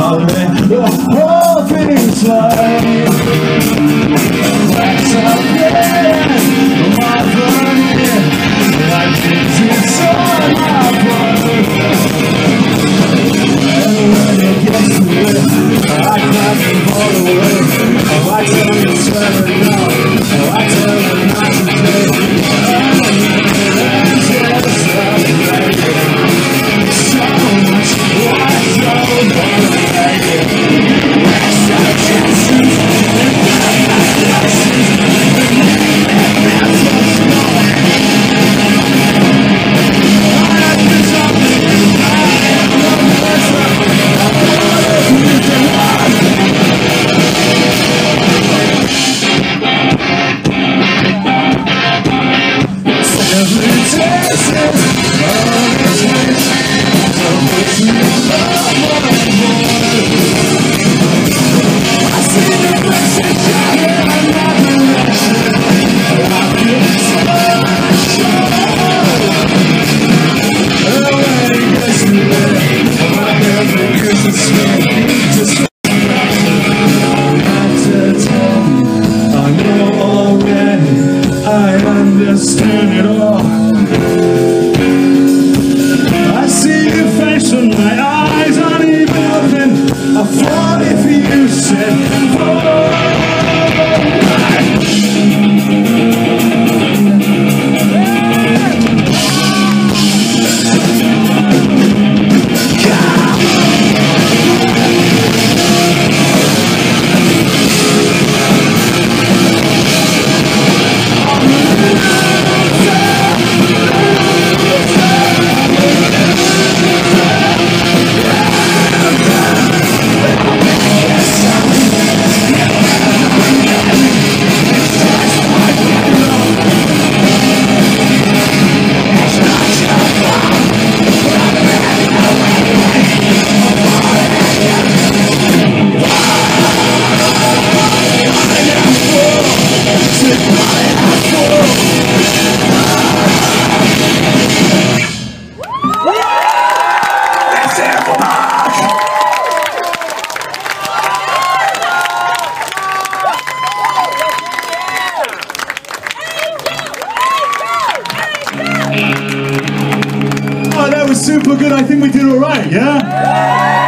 darling, the whole thing's like Wax up in my body Like it's inside my blood And when it gets to it I crack and fall away Oh, I tell you turn it off Oh, I tell you understand it all. I see your face and my eyes aren't even open. I if you said, Oh, that was super good. I think we did all right, yeah?